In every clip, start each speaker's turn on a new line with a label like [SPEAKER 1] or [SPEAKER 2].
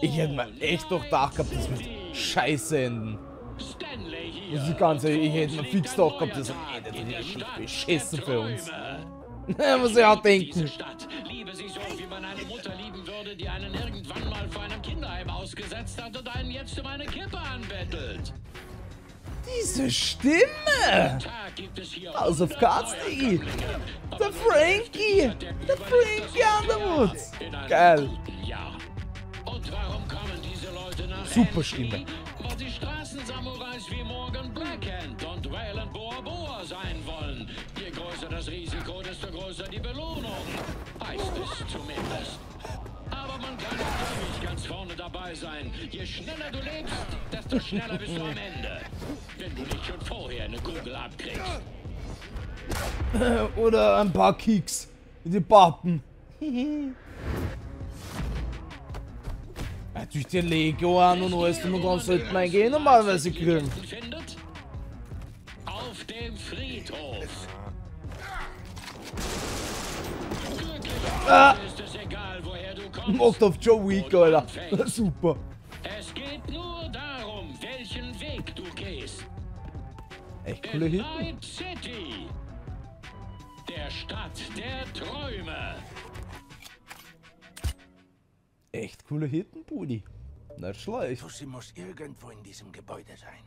[SPEAKER 1] Ich hätte mir echt doch gedacht gehabt, das wird scheiße enden. Ganz ehrlich, ich hätte mir fix doch gehabt, das endet richtig beschissen für uns. Muss ich auch denken. Die einen irgendwann mal vor einem Kinderheim ausgesetzt hat und einen jetzt um eine Kippe anbettelt. Diese Stimme! House of Cards.de Der Frankie! Der Frankie Underwood! Geil! Super Stimme. Weil sie Straßensamurais wie Morgan Blackhand und Waylon Boa Boa sein wollen. Je größer das Risiko, desto größer die Belohnung. Heißt es zumindest. Aber man kann nicht ganz vorne dabei sein. Je schneller du lebst, desto schneller bist du am Ende. Wenn du nicht schon vorher eine Kugel abkriegst. Oder ein paar Kicks in die Pappen. Natürlich der Lego an und den man sollte man gehen normalerweise kriegen. Auf dem Friedhof. Ah! Macht auf Joe Week, Alter. Super. Es geht nur darum, welchen Weg du gehst. Echt coole Hitten. Echt coole Hitten, Pudi. Nicht schlecht.
[SPEAKER 2] Pussy muss irgendwo in diesem Gebäude sein.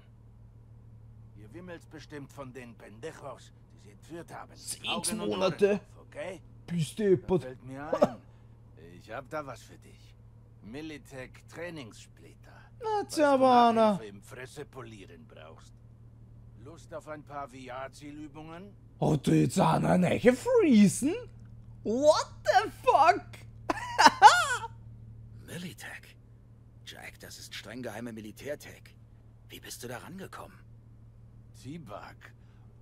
[SPEAKER 2] Ihr wimmelt bestimmt von den Pendejos, die sie entführt haben.
[SPEAKER 1] Sechs Monate? Okay? Bist du
[SPEAKER 2] fällt mir ein. Ich hab da was für dich. Militech Trainingssplitter.
[SPEAKER 1] Na, Zabana.
[SPEAKER 2] im Fresse polieren brauchst. Lust auf ein paar VR-Zielübungen?
[SPEAKER 1] Hat du jetzt eine neue Friesen? What the fuck?
[SPEAKER 2] Militech? Jack, das ist streng geheime Militärtech. Wie bist du da rangekommen? T-Bug.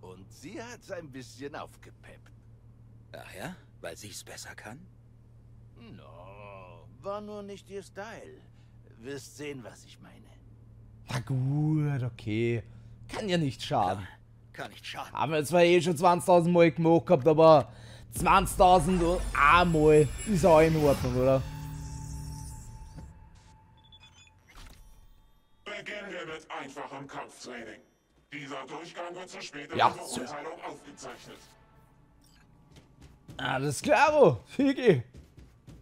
[SPEAKER 2] Und sie hat's ein bisschen aufgepeppt. Ach ja? Weil sie's besser kann? No, war nur nicht ihr Style. Wirst sehen, was ich meine.
[SPEAKER 1] Na gut, okay. Kann ja nicht schaden. Klar,
[SPEAKER 2] kann nicht schaden.
[SPEAKER 1] Haben wir zwar eh schon 20.000 Mal gemacht gehabt, aber 20.000 einmal ist auch in Ordnung, oder?
[SPEAKER 3] Einfachem Kampftraining. Dieser Durchgang wird zur späteren ja, Beurteilung aufgezeichnet.
[SPEAKER 1] Alles klar, Figi.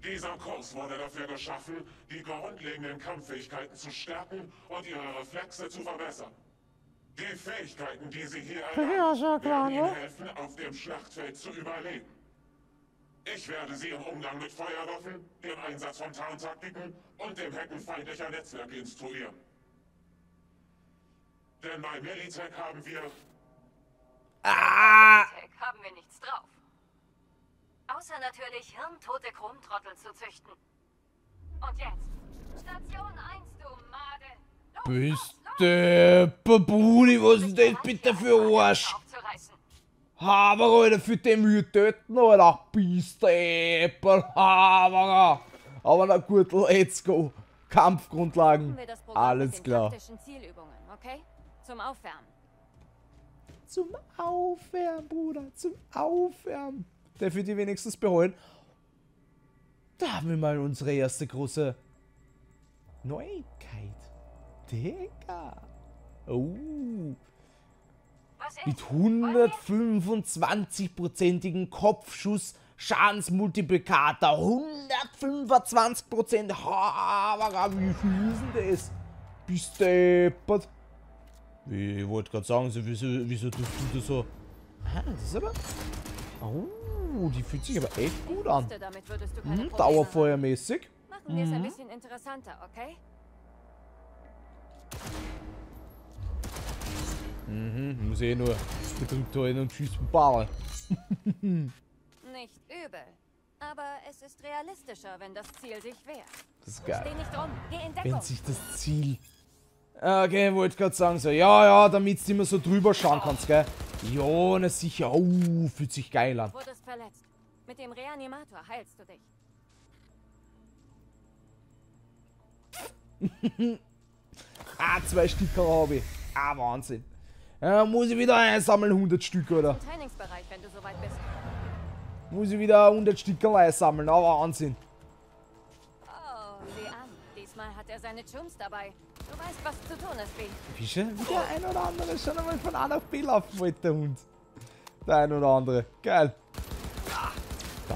[SPEAKER 3] Dieser Kurs wurde dafür geschaffen, die grundlegenden Kampffähigkeiten zu stärken und ihre Reflexe zu verbessern. Die Fähigkeiten, die Sie hier erlernen, werden Ihnen helfen, auf dem Schlachtfeld zu überleben. Ich werde Sie im Umgang mit Feuerwaffen, dem Einsatz von Tarntaktiken und dem Hacken feindlicher Netzwerke instruieren. Denn bei Militech haben wir...
[SPEAKER 4] Ah! Militech haben wir nichts drauf. Außer natürlich hirntote Krummtrottel zu züchten. Und jetzt, Station 1, du Made.
[SPEAKER 1] Bist du Babuni, was ist das bitte für Arsch? Haber, Alter, für den wir töten, Alter. Bist du Äppel, Haber. Aber na gut, let's go. Kampfgrundlagen. Alles klar.
[SPEAKER 4] Okay? Zum Aufwärmen.
[SPEAKER 1] Zum Aufwärmen, Bruder. Zum Aufwärmen der für die wenigstens beholen. Da haben wir mal unsere erste große Neuigkeit. Digga. Oh. Mit 125-prozentigen Kopfschuss Schadensmultiplikator. 125 Prozent. Wie viel ist denn das? Bist deppert. Ich wollte gerade sagen, so, wieso, wieso tust du das so? Ah, das ist aber... Oh. Die fühlt sich aber echt gut an. Hm, Dauerfeuermäßig.
[SPEAKER 4] Machen wir es ein mhm. bisschen interessanter, okay?
[SPEAKER 1] Mhm, muss eh nur gedrückt halten und schießen Ball.
[SPEAKER 4] nicht übel. Aber es ist realistischer, wenn das Ziel sich wehrt.
[SPEAKER 1] Das ist geil.
[SPEAKER 4] Steh nicht rum. Geh in Deckung.
[SPEAKER 1] Wenn sich das Ziel... Okay, wollte gerade sagen so. Ja, ja, damit du immer so drüber schauen kannst, gell? Ja, na sicher. Oh, fühlt sich geil an.
[SPEAKER 4] Wurdest verletzt. Mit dem Reanimator heilst du dich.
[SPEAKER 1] ah, zwei Stück habe ich. Ah, Wahnsinn. Ja, muss ich wieder einsammeln, 100 Stück, oder?
[SPEAKER 4] Trainingsbereich, wenn du soweit bist.
[SPEAKER 1] Muss ich wieder 100 Stück einsammeln, ah, Wahnsinn.
[SPEAKER 4] Oh, sieh an. Diesmal Mal hat er seine Chums dabei. Du weißt, was zu tun ist, B.
[SPEAKER 1] Wie schon? Wie der ein oder andere schon einmal von A nach B laufen wollte, der Hund. Der ein oder andere. Geil.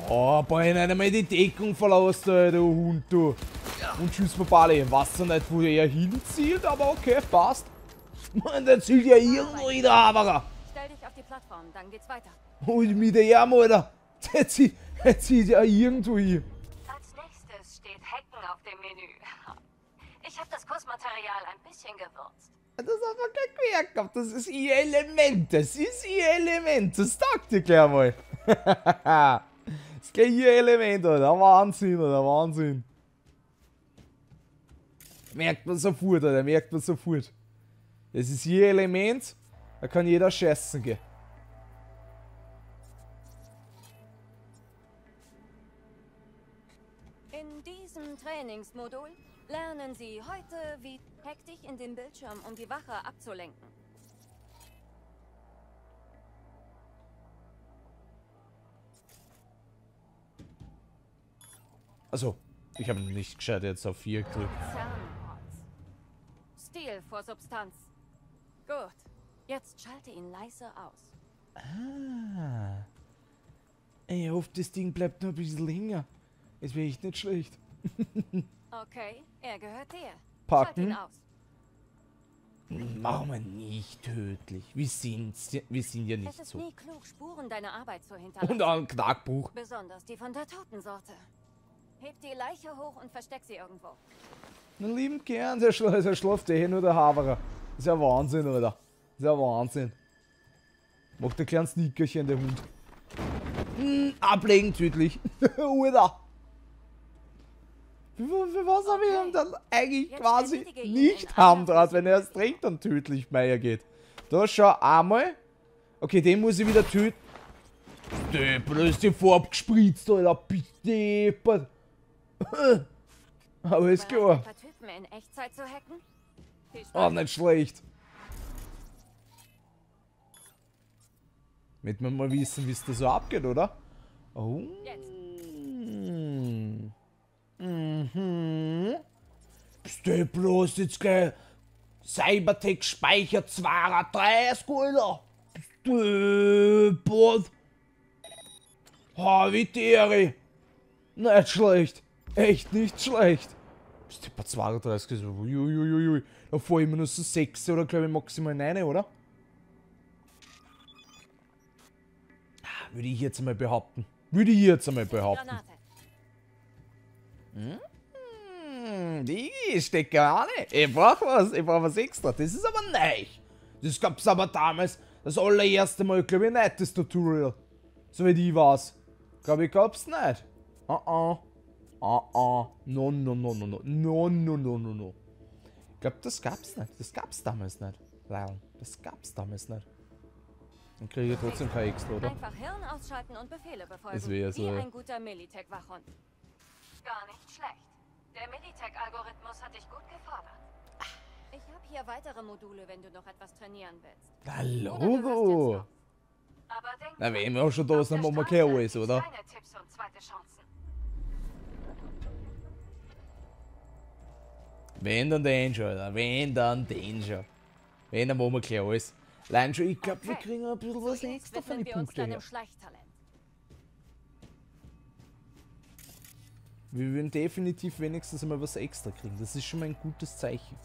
[SPEAKER 1] Da, bei einem mal die Deckung verlassen, der Hund, du. Und tschüss, Bali. Weiß ja nicht, wo er hinzielt, aber okay, passt. Man, der zielt ja irgendwo in der Haberer.
[SPEAKER 4] Stell dich auf die Plattform, dann geht's weiter.
[SPEAKER 1] Und mit der Arm, Alter. Der zieht, der zieht ja irgendwo hin.
[SPEAKER 4] Als nächstes steht Hacken auf dem Menü. Ich habe das Kursmaterial ein bisschen gewürzt.
[SPEAKER 1] Das hat man kein gemerkt gehabt. Das ist ihr Element. Das ist ihr Element. Das sagt ihr gleich mal. das ist ihr Element, Alter. Wahnsinn, Alter. Wahnsinn. Merkt man sofort, Alter. Merkt man sofort. Das ist ihr Element. Da kann jeder scheißen gehen.
[SPEAKER 4] In diesem Trainingsmodul lernen Sie heute, wie hack dich in den Bildschirm, um die Wache abzulenken.
[SPEAKER 1] Also, ich habe nicht gescheit jetzt auf 4 gedrückt.
[SPEAKER 4] Zahnholz. Stil vor Substanz. Gut. Jetzt schalte ihn leise aus.
[SPEAKER 1] Ah. Ich hoffe, das Ding bleibt nur ein bisschen länger. Es wäre echt nicht schlecht.
[SPEAKER 4] Okay, er gehört dir.
[SPEAKER 1] Packen. Machen wir nicht tödlich. Wir sind, wir sind ja nicht so.
[SPEAKER 4] klug.
[SPEAKER 1] Und auch ein Knackbuch.
[SPEAKER 4] Besonders die von der Totensorte. Heb die Leiche hoch und versteck sie irgendwo.
[SPEAKER 1] Na lieben gern, der, schla der schläft eh nur der Haberer. ist ja Wahnsinn, oder? ist ja Wahnsinn. Macht ein kleines Snickerchen, der Hund. Hm, ablegen tödlich. oder? Was habe ich ihm dann eigentlich quasi nicht
[SPEAKER 4] in
[SPEAKER 1] haben drauf, wenn er es trägt dann tödlich Meier geht. Da schau einmal. Okay, den muss ich wieder töten. Deppert, ist die Farbe gespritzt, Alter. Deppert. Aber ist klar. Oh, nicht schlecht. Damit wir mal wissen, wie es da so abgeht, oder? Oh.
[SPEAKER 4] Jetzt.
[SPEAKER 1] Mhm. Du bloß jetzt gleich Cybertech Speicher 32, Alter? Bist du deppert? Ha, wie Dere. Nicht schlecht. Echt nicht schlecht. Bist du bei 32 so, uiuiuiui. Da fahr ich immer nur so 6 oder glaube ich maximal 9, oder? Ah, Würde ich jetzt einmal behaupten. Würde ich jetzt einmal behaupten.
[SPEAKER 4] Granate.
[SPEAKER 1] Hm, die steckt gar nicht. Ich brauch was, ich brauch was extra. Das ist aber neu. Das gab's aber damals das allererste Mal, glaube ich, nicht, das Tutorial. So wie die war's. Glaube ich, gab's nicht. Ah, ah. Ah, ah. No, no, no, no, no. No, no, no, no, no. Ich glaube, das gab's nicht. Das gab's damals nicht. Leider. Das gab's damals nicht. Dann kriege ich trotzdem kein extra, oder?
[SPEAKER 4] Einfach Hirn ausschalten und Befehle befolgen.
[SPEAKER 1] Das wär so.
[SPEAKER 4] Wie ein guter Militech-Wachhund. Gar nicht schlecht. Der Militech-Algorithmus hat dich gut gefordert. Ich habe hier weitere Module, wenn du noch etwas trainieren willst.
[SPEAKER 1] Na, Logo.
[SPEAKER 4] auf. Aber denk
[SPEAKER 1] Na, wir auch schon da wir
[SPEAKER 4] Straße
[SPEAKER 1] kein alles,
[SPEAKER 4] gibt's
[SPEAKER 1] oder?
[SPEAKER 4] Keine Tipps und zweite Chancen.
[SPEAKER 1] Wenn dann Danger, Alter. Wenn dann Danger. Wenn dann machen wir gleich alles. Allein schon, ich glaube, wir
[SPEAKER 4] Okay.
[SPEAKER 1] kriegen ein bisschen was extra von den
[SPEAKER 4] wir
[SPEAKER 1] Punkten her. Wir würden definitiv wenigstens einmal was extra kriegen. Das ist schon mal ein gutes Zeichen.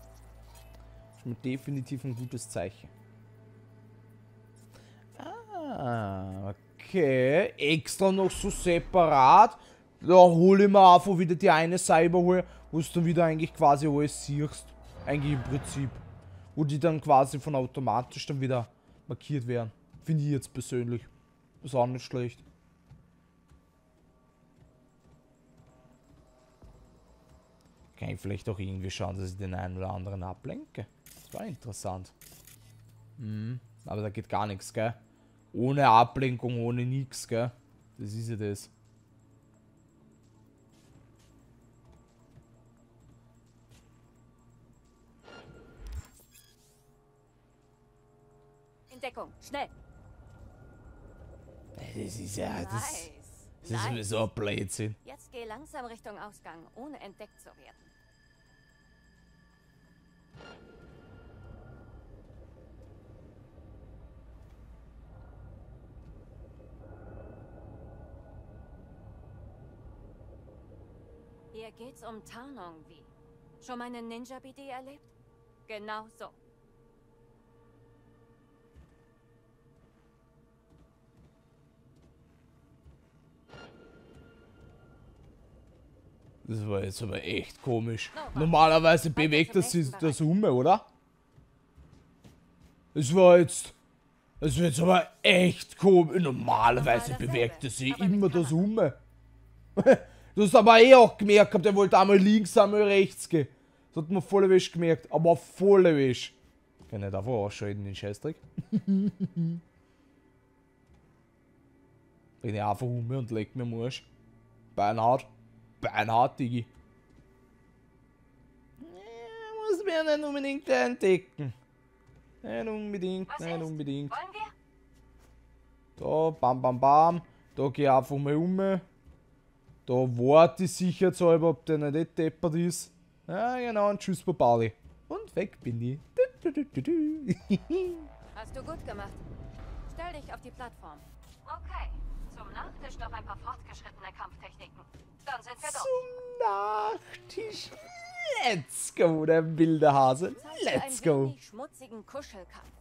[SPEAKER 1] Schon mal definitiv ein gutes Zeichen. Ah, okay. Extra noch so separat. Da hole ich mir einfach wieder die eine Cyberware, wo du dann wieder eigentlich quasi alles siehst. Eigentlich im Prinzip. Wo die dann quasi von automatisch dann wieder markiert werden. Finde ich jetzt persönlich. Ist auch nicht schlecht. Kann ich vielleicht auch irgendwie schauen, dass ich den einen oder anderen ablenke. Das war interessant. Mhm. Aber da geht gar nichts, gell? Ohne Ablenkung, ohne nix, gell? Das ist ja das.
[SPEAKER 4] In Deckung, schnell.
[SPEAKER 1] Das ist ja. Das,
[SPEAKER 4] nice.
[SPEAKER 1] das ist
[SPEAKER 4] nice.
[SPEAKER 1] so ein Blödsinn.
[SPEAKER 4] Jetzt geh langsam Richtung Ausgang, ohne entdeckt zu werden. Geht's um Tarnung wie. Schon mal einen Ninja-BD erlebt? Genau so.
[SPEAKER 1] Das war jetzt aber echt komisch. Normalerweise bewegt das sich der Summe, oder? Das war jetzt... Das wird jetzt aber echt komisch. Normalerweise bewegt es sich immer der Summe. du hast aber eh auch gemerkt, der wollte einmal links, einmal rechts gehen. Das hat man voll wisch gemerkt. Aber voll wisch. Kann ich davor ausschalten, den Scheißdreck? Bin ich einfach um und leg mir am Arsch. Beinhart. Beinhart, Digi. Ja, muss mir nicht unbedingt entdecken. Nicht unbedingt,
[SPEAKER 4] Was
[SPEAKER 1] nicht
[SPEAKER 4] ist?
[SPEAKER 1] unbedingt.
[SPEAKER 4] Wollen wir?
[SPEAKER 1] Da, bam, bam, bam. Da geh ich einfach mal um. Da warte ich sicherheitshalber, ob der nicht eh deppert ist. Ja, genau, und tschüss, Babali. Und weg bin ich. Du, du, du.
[SPEAKER 4] Hast du gut gemacht. Stell dich auf die Plattform. Okay. Zum Nachtisch noch ein paar fortgeschrittene Kampftechniken. Dann sind wir durch.
[SPEAKER 1] Zum Nachtisch. Let's go, der wilde Hase. Let's go.
[SPEAKER 4] schmutzigen Kuschelkampf.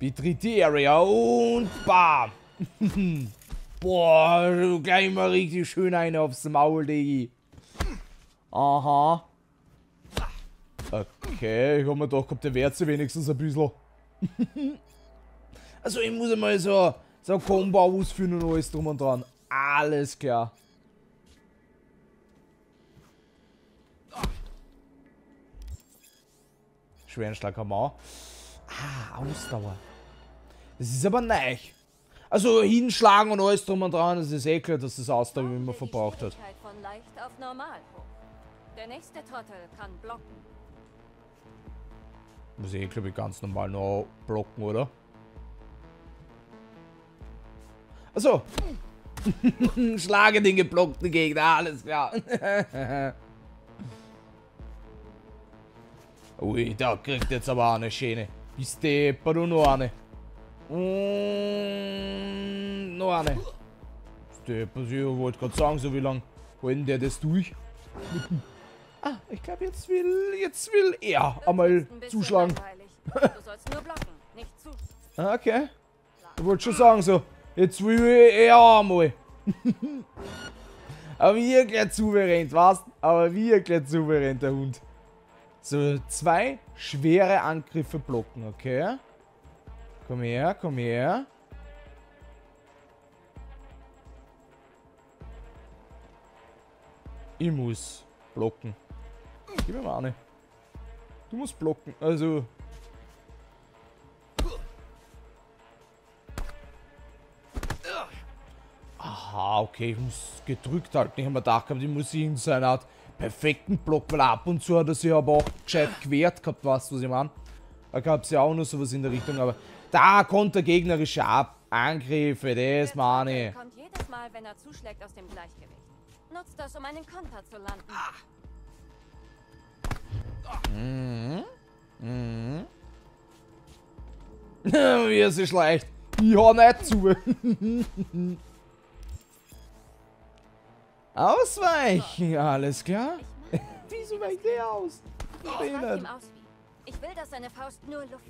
[SPEAKER 1] Betritt die Area und bam. Boah, du gleich mal richtig schön eine aufs Maul, Digi. Aha. Okay, ich hab mir gedacht, gehabt, der wehrt sich wenigstens ein bisschen. also ich muss einmal so, so ein Combo ausführen und alles drum und dran. Alles klar. Schwerenschlag haben wir auch. Ah, Ausdauer. Das ist aber neu. Also hinschlagen und alles drum und dran, das ist eh klar, dass das Ausdauer immer verbraucht hat.
[SPEAKER 4] Von leicht auf normal hoch. Der nächste Trottel kann blocken.
[SPEAKER 1] Muss ich eh, glaube ich, ganz normal noch blocken, oder? Achso. Schlage den geblockten Gegner, alles klar. Ui, da kriegt jetzt aber eine schöne. Bis depper du noch eine. Und noch eine. Stepper, ich wollte gerade sagen, so wie lang halten der das durch? ah, ich glaube, jetzt will, jetzt will er einmal zuschlagen. Ah, okay. Ich wollte schon sagen, so, jetzt will er einmal. Aber wirklich souverän, was? Aber wirklich souverän, der Hund. So, zwei schwere Angriffe blocken, okay? Komm her, komm her. Ich muss blocken. Gib mir mal eine. Du musst blocken, also... Aha, okay, ich muss gedrückt halten. Ich habe mir gedacht, ich muss in so einer Art perfekten Block, weil ab und zu hat er sich aber auch gescheit quert gehabt, weißt du, was ich meine? Da gab es ja auch noch sowas in der Richtung, aber da konnte gegnerische Ab Angriffe, das
[SPEAKER 4] Der
[SPEAKER 1] meine ich.
[SPEAKER 4] kommt jedes Mal, wenn er zuschlägt, aus dem Gleichgewicht. Nutzt das, um einen Konter zu landen.
[SPEAKER 1] Wie er sich schleicht. Ich hau nicht zu. Ausweichen, alles klar. Wieso weicht der aus?
[SPEAKER 4] Wie. Ich will, dass seine Faust nur Luft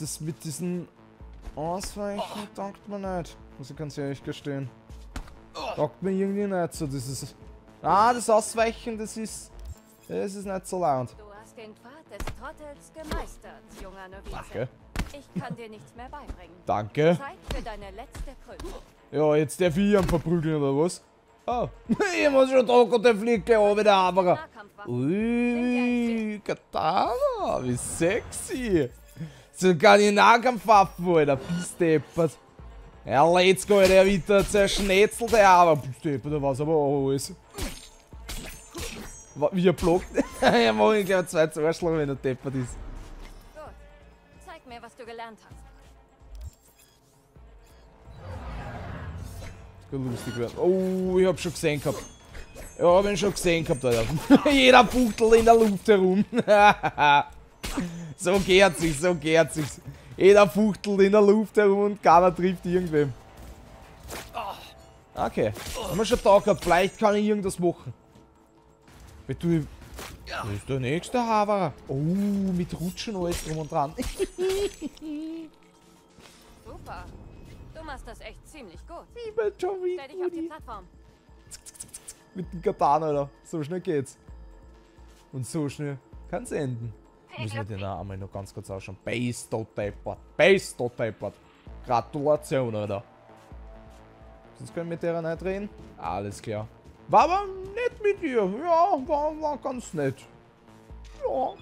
[SPEAKER 1] ist mit diesen Ausweichen taugt mir nicht. Muss ich ganz ehrlich gestehen. Taugt mir irgendwie nicht so dieses... Ah, das Ausweichen, das ist... Das ist nicht so laut.
[SPEAKER 4] Du hast den Pfad des Trottels gemeistert, junger Novize.
[SPEAKER 1] Danke.
[SPEAKER 4] Ich kann dir nichts mehr beibringen.
[SPEAKER 1] Danke.
[SPEAKER 4] Zeit für deine letzte Prüfung.
[SPEAKER 1] Ja, jetzt darf ich ihn verprügeln oder was? Oh. ich muss schon und der gleich oben der Haberer.
[SPEAKER 4] Nahkampfwaffen.
[SPEAKER 1] Ui, Katana, wie sexy. Sogar die Nahkampfwaffen, Alter, bist deppert. Ja, let's go, der wieder zerschnetzelt, der aber bist deppert, da war's aber auch alles. Wie er blockt. ja, mach ich gleich zwei Arschloch, wenn er deppert ist.
[SPEAKER 4] Gut. Zeig mir, was du gelernt hast.
[SPEAKER 1] Lustig werden. Oh, ich hab schon gesehen gehabt. Ja, hab ihn schon gesehen gehabt, Alter. Jeder Buchtel in der Luft herum. so gehrt sich, so gehrt sich. Jeder fuchtelt in der Luft herum und keiner trifft irgendwem. Okay. Haben wir schon da gehabt. Vielleicht kann ich irgendwas machen. Du... Das ist der nächste Haverer. Oh, mit Rutschen alles drum und dran.
[SPEAKER 4] Super. Du machst das echt ziemlich gut.
[SPEAKER 1] Wie bei Joey
[SPEAKER 4] Stell dich auf die Plattform.
[SPEAKER 1] Mit dem Katana, Alter. So schnell geht's. Und so schnell kann's enden. Müssen wir den einmal noch ganz kurz ausschauen. Base Deppert. Base Deppert. Gratulation, Alter. Sonst können wir mit der nicht reden. Alles klar. War aber nett mit dir. Ja, war, war ganz nett. Ja.